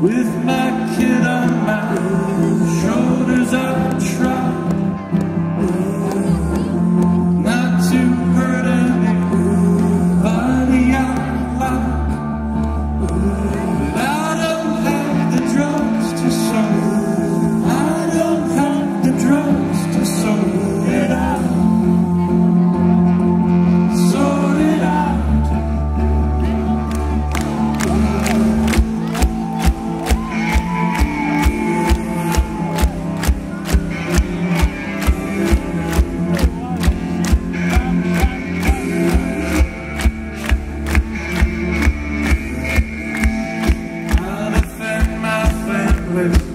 With my kid on my shoulders, I try. move.